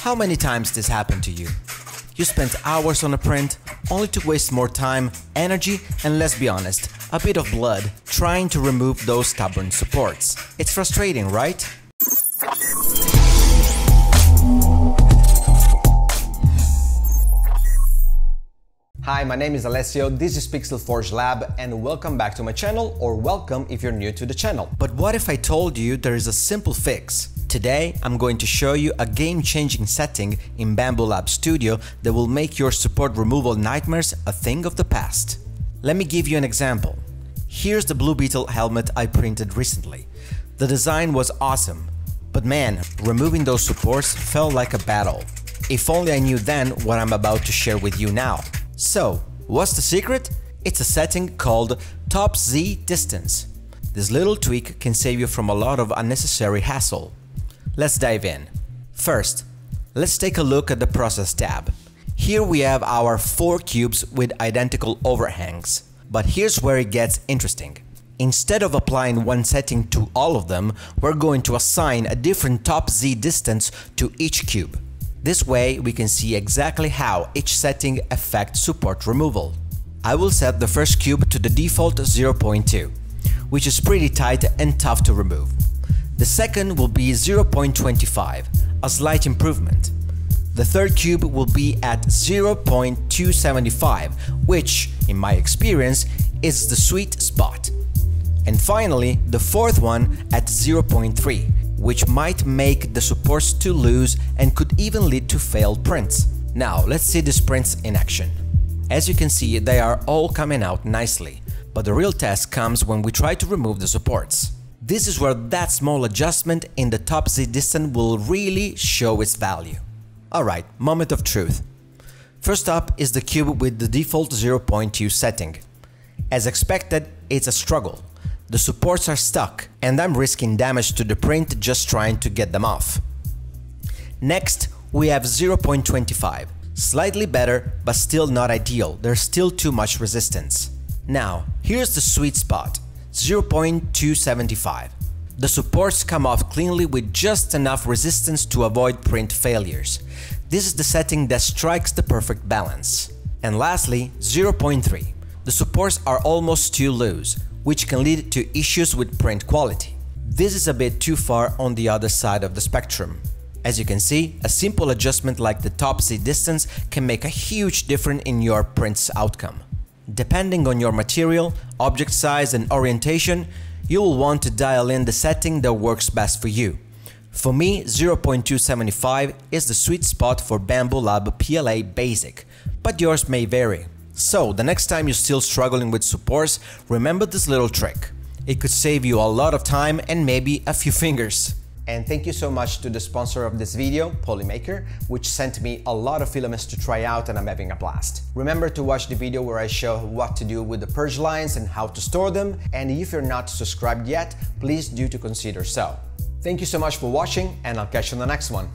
How many times this happened to you? You spent hours on a print only to waste more time, energy, and let's be honest, a bit of blood trying to remove those stubborn supports. It's frustrating, right? Hi, my name is Alessio, this is PixelForge Lab, and welcome back to my channel, or welcome if you're new to the channel. But what if I told you there is a simple fix? Today, I'm going to show you a game-changing setting in Bambu Lab Studio that will make your support removal nightmares a thing of the past. Let me give you an example. Here's the Blue Beetle helmet I printed recently. The design was awesome, but man, removing those supports felt like a battle. If only I knew then what I'm about to share with you now. So, what's the secret? It's a setting called Top Z Distance. This little tweak can save you from a lot of unnecessary hassle. Let's dive in. First, let's take a look at the Process tab. Here we have our 4 cubes with identical overhangs. But here's where it gets interesting. Instead of applying one setting to all of them, we're going to assign a different top Z distance to each cube. This way we can see exactly how each setting affects support removal. I will set the first cube to the default 0.2, which is pretty tight and tough to remove. The second will be 0.25, a slight improvement. The third cube will be at 0.275, which, in my experience, is the sweet spot. And finally, the fourth one at 0.3, which might make the supports too loose and could even lead to failed prints. Now, let's see these prints in action. As you can see, they are all coming out nicely, but the real test comes when we try to remove the supports. This is where that small adjustment in the top Z distance will really show its value. Alright, moment of truth. First up is the cube with the default 0.2 setting. As expected, it's a struggle. The supports are stuck, and I'm risking damage to the print just trying to get them off. Next, we have 0.25. Slightly better, but still not ideal, there's still too much resistance. Now, here's the sweet spot, 0.275. The supports come off cleanly with just enough resistance to avoid print failures. This is the setting that strikes the perfect balance. And lastly, 0.3. The supports are almost too loose, which can lead to issues with print quality. This is a bit too far on the other side of the spectrum. As you can see, a simple adjustment like the top Z distance can make a huge difference in your print's outcome. Depending on your material, object size and orientation, you will want to dial in the setting that works best for you. For me, 0.275 is the sweet spot for Bambu Lab PLA Basic, but yours may vary. So, the next time you're still struggling with supports, remember this little trick. It could save you a lot of time and maybe a few fingers. And thank you so much to the sponsor of this video, Polymaker, which sent me a lot of filaments to try out and I'm having a blast. Remember to watch the video where I show what to do with the purge lines and how to store them, and if you're not subscribed yet, please do to consider so. Thank you so much for watching and I'll catch you on the next one.